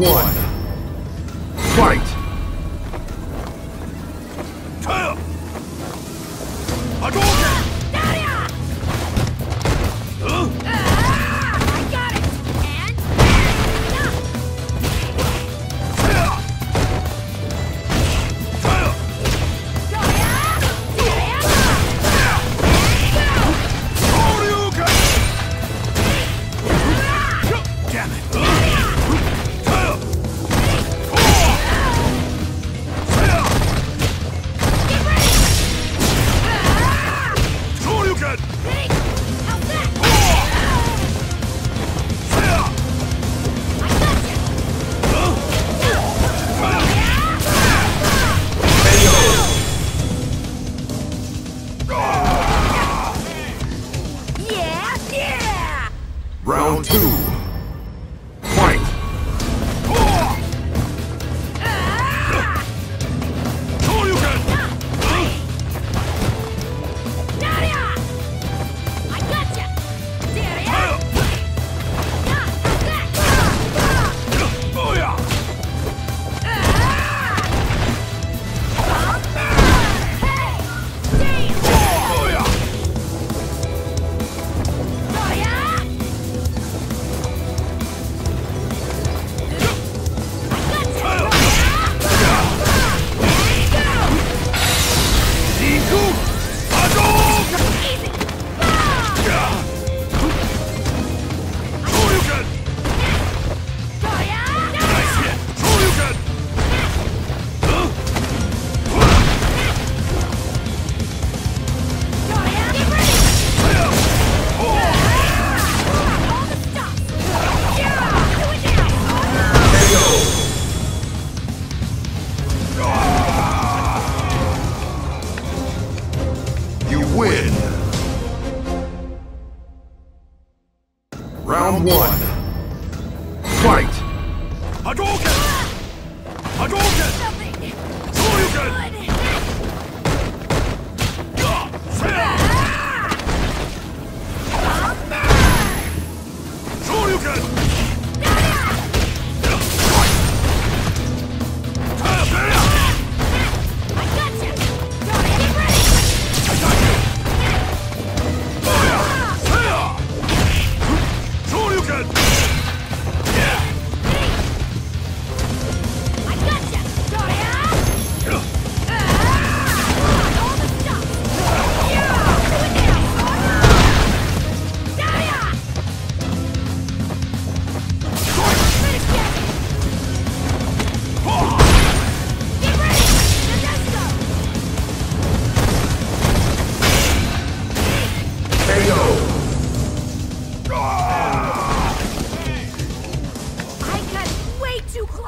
one. Fight! damn it. Fight! Hadouken! Hadouken! Something! Soryuken!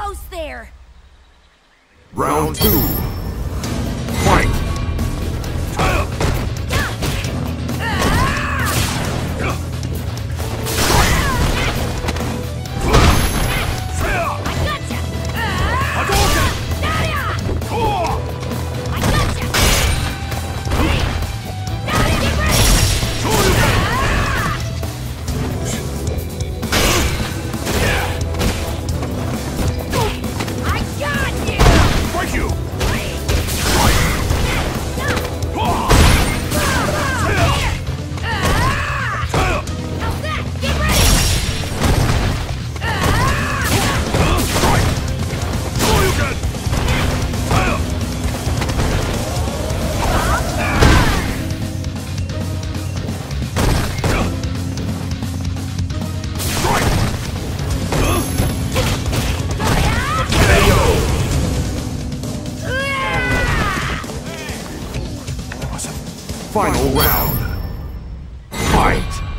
close there! Round two! Final round. Fight!